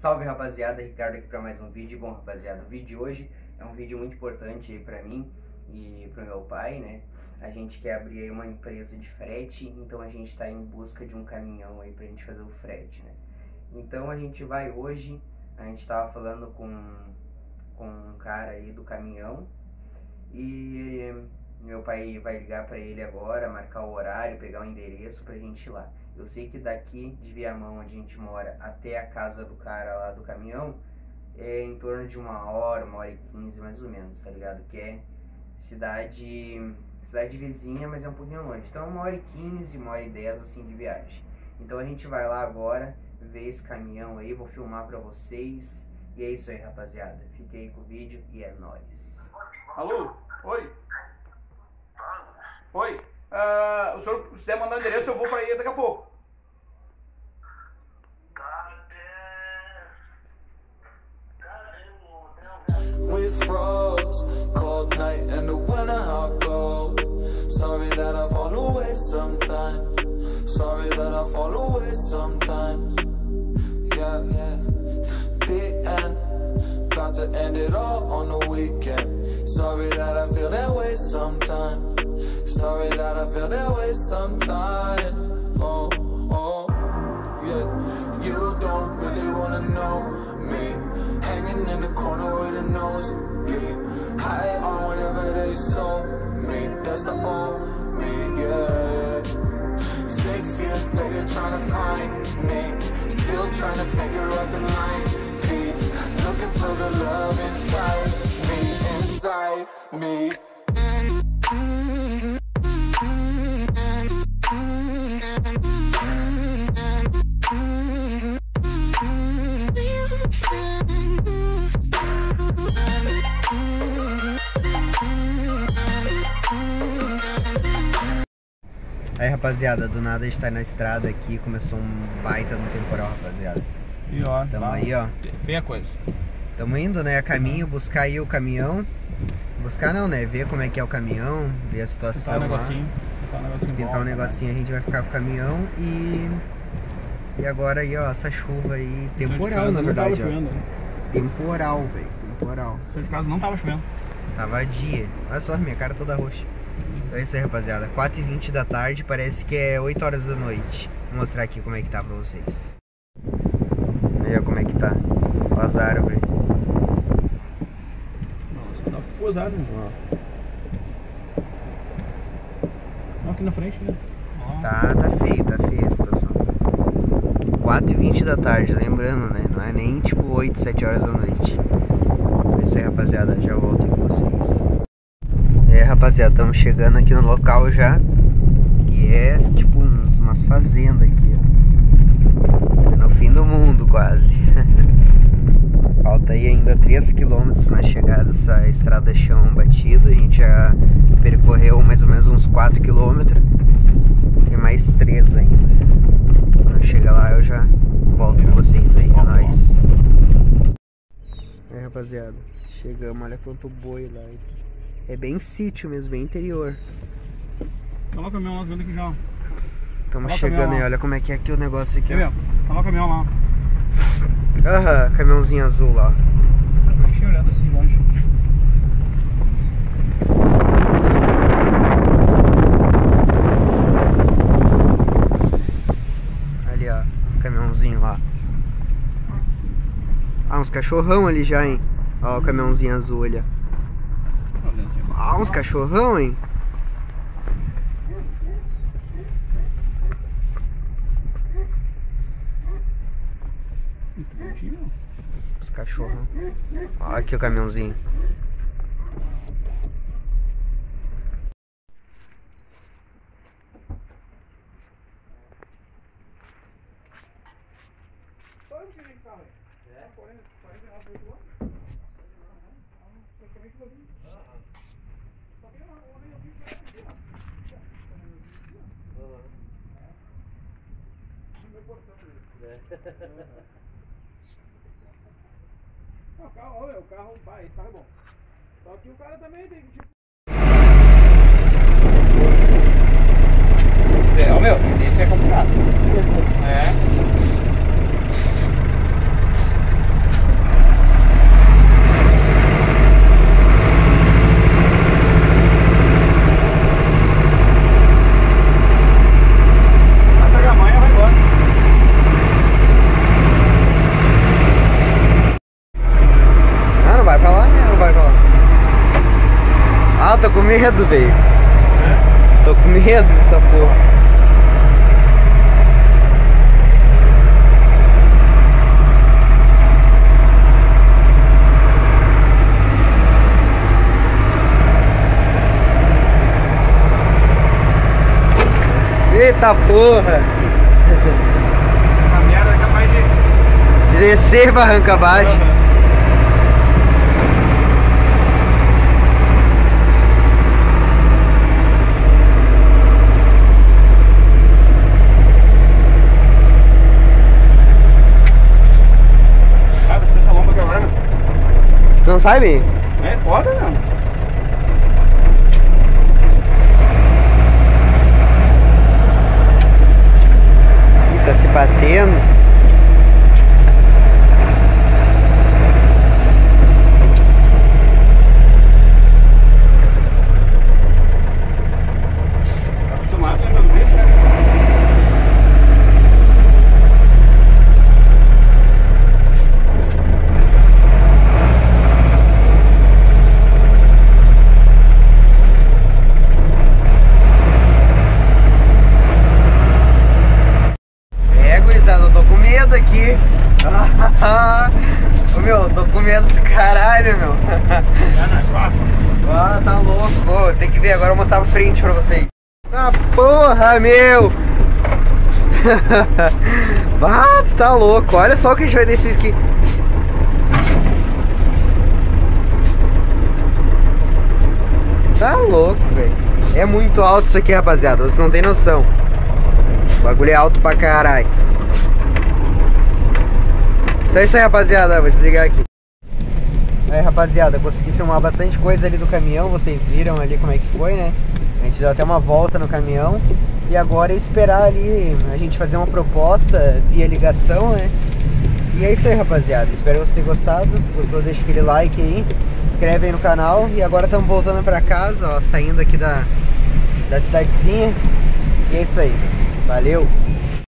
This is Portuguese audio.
Salve rapaziada, Ricardo aqui para mais um vídeo. Bom rapaziada, o vídeo de hoje é um vídeo muito importante para mim e para meu pai, né? A gente quer abrir uma empresa de frete, então a gente está em busca de um caminhão aí pra gente fazer o frete, né? Então a gente vai hoje, a gente estava falando com, com um cara aí do caminhão e meu pai vai ligar para ele agora, marcar o horário, pegar o endereço pra gente ir lá. Eu sei que daqui de Viamão, onde a gente mora, até a casa do cara lá do caminhão, é em torno de uma hora, uma hora e quinze mais ou menos, tá ligado? Que é cidade, cidade vizinha, mas é um pouquinho longe. Então uma hora e quinze, uma hora e dez assim de viagem. Então a gente vai lá agora, ver esse caminhão aí, vou filmar pra vocês. E é isso aí, rapaziada. Fiquei aí com o vídeo e é nóis. Alô? Oi? Oi? Uh, o senhor, se der mandar o endereço, eu vou pra aí daqui a pouco. Fall sometimes. Yeah, yeah. The end, got to end it all on the weekend. Sorry that I feel that way sometimes. Sorry that I feel that way sometimes. Oh, Years later, trying to find me. Still trying to figure out the line. Peace. Looking for the love inside me, inside me. Rapaziada, do nada a gente tá na estrada aqui, começou um baita no temporal, rapaziada. E ó, Tamo tá aí, ó. Feia coisa. Tamo indo, né, a caminho, buscar aí o caminhão. Buscar não, né? Ver como é que é o caminhão, ver a situação Pintar um negocinho. Pintar um negocinho. Pintar um bom, negocinho, a gente vai ficar com o caminhão e. E agora aí, ó, essa chuva aí, né? Temporal casa na verdade, chovendo. Temporal, velho, temporal. O som de casa não tava chovendo. Tava dia. Olha só, minha cara toda roxa. Então é isso aí, rapaziada. 4h20 da tarde, parece que é 8 horas da noite. Vou mostrar aqui como é que tá pra vocês. Ó, como é que tá. O azar, velho. Nossa, tá fuzado. Não, aqui na frente, né? Ó. Tá, tá feio, tá feia a situação. 4h20 da tarde, lembrando, né? Não é nem tipo 8, 7 horas da noite. É isso aí, rapaziada. Já volto aí com vocês. É, rapaziada, estamos chegando aqui no local já. E é tipo uns, umas fazendas aqui, ó. No fim do mundo quase. Falta aí ainda 3 km para chegar dessa estrada chão batido. A gente já percorreu mais ou menos uns 4 km. Tem mais 3 ainda. Quando chega lá eu já volto com vocês aí, é nóis. É rapaziada, chegamos, olha quanto boi lá. É bem sítio mesmo, bem interior. Tá lá o caminhão lá, vendo aqui já. Estamos o chegando aí, olha como é que é aqui o negócio aqui. Tá lá o caminhão lá. Aham, caminhãozinho azul lá. Deixa eu olhar assim de longe. Ali ó, caminhãozinho lá. Ah, uns cachorrão ali já, hein? Ó o caminhãozinho azul ali. ó. Olha. Ah, uns cachorrão, hein? Os cachorrão. Ó, aqui o caminhãozinho. Não, o carro, olha, o carro, vai, é bom. Só que o cara também tem que. É, ó, meu, esse é complicado. É. medo, velho. Tô com medo dessa porra. Eita porra! A merda é capaz de. De descer barranca abaixo. Cara, você essa lomba aqui agora, meu. Não sabe? É foda, não. Tá se batendo. Tá acostumado, né, meu bicho, né? É, gurizada, eu tô com medo aqui. Ô meu, tô com medo do caralho, meu. Ah, tá louco. Tem que ver, agora eu vou mostrar pra frente pra vocês. Ah, porra, meu! ah, tu tá louco. Olha só o que a gente vai descer aqui. Tá louco, velho. É muito alto isso aqui, rapaziada. Você não tem noção. O bagulho é alto pra caralho. Então é isso aí, rapaziada. Vou desligar aqui. Aí, rapaziada, consegui filmar bastante coisa ali do caminhão. Vocês viram ali como é que foi, né? A gente deu até uma volta no caminhão. E agora é esperar ali a gente fazer uma proposta via ligação, né? E é isso aí, rapaziada. Espero que vocês tenham gostado. Gostou, deixa aquele like aí. Se inscreve aí no canal. E agora estamos voltando pra casa, ó. Saindo aqui da, da cidadezinha. E é isso aí. Valeu!